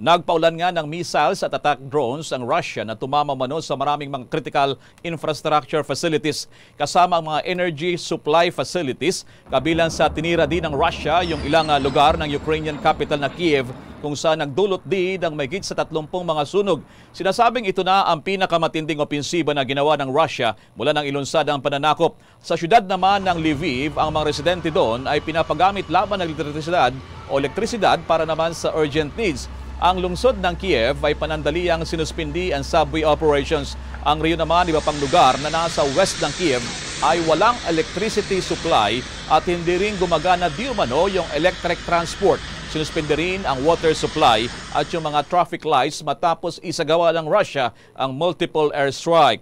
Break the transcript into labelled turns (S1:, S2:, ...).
S1: Nagpaulan nga ng missiles at attack drones ang Russia na tumama mano sa maraming mga critical infrastructure facilities kasama ang mga energy supply facilities kabilang sa tinira din ng Russia yung ilang ah, lugar ng Ukrainian capital na Kiev kung saan nagdulot din ng mayigit sa 30 mga sunog. Sinasabing ito na ang pinakamatinding opensiba na ginawa ng Russia mula ng ilunsad ang pananakop. Sa syudad naman ng Lviv, ang mga residente doon ay pinapagamit laban ng elektrisidad o elektrisidad para naman sa urgent needs. Ang lungsod ng Kiev ay panandaliang sinuspindi ang subway operations. Ang Rio naman, iba pang lugar na nasa west ng Kiev ay walang electricity supply at hindi rin gumagana di umano yung electric transport. Sinuspindi rin ang water supply at yung mga traffic lights matapos isagawa ng Russia ang multiple airstrike.